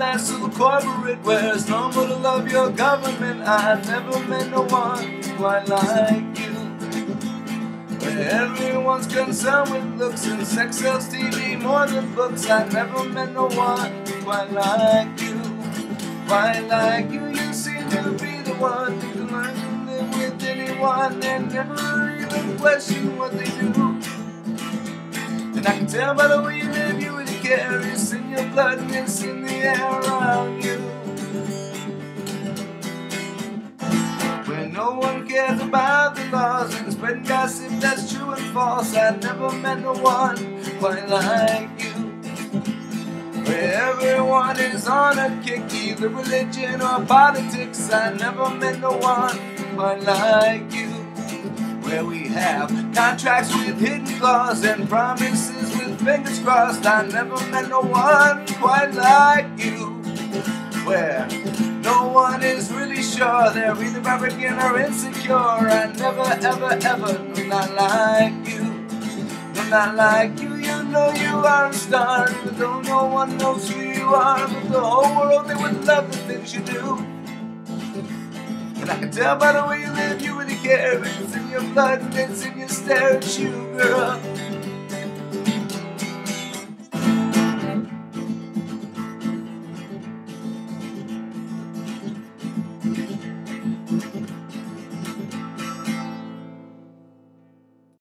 class of the corporate it's normal to love your government. I never met no one quite like you. Where everyone's concerned with looks and sex sells TV more than books. I never met no one quite like you. Quite like you, you seem to be the one can learn to live with anyone and never even question what they do. And I can tell by the way you live, you really care. It's in your blood and it's in the air around you. Where no one cares about the laws and spreading gossip that's true and false. I never met no one quite like you. Where everyone is on a kick, either religion or politics. I never met no one quite like you where we have contracts with hidden clause and promises with fingers crossed. I never met no one quite like you, where no one is really sure they're either arrogant or insecure. I never, ever, ever, no, not like you. No, not like you, you know you are a star. Even though no one knows who you are, but the whole world they would love the things you do. I can tell by the way you live, you really care. It's in your blood and it's in your stare at you, girl.